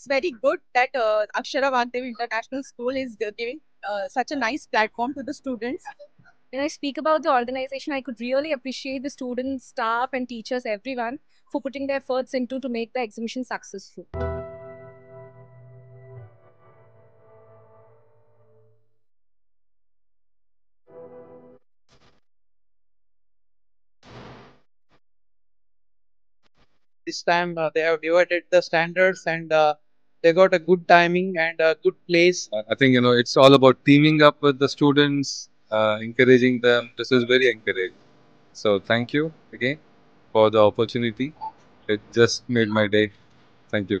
it's very good that uh, Akshara Vaagdevi International School is uh, giving uh, such a nice platform to the students. When I speak about the organization, I could really appreciate the students, staff, and teachers, everyone, for putting their efforts into to make the exhibition successful. This time uh, they have divided the standards and uh, they got a good timing and a good place. I think you know it's all about teaming up with the students, uh, encouraging them. This is very encouraging. So thank you again for the opportunity. It just made my day. Thank you.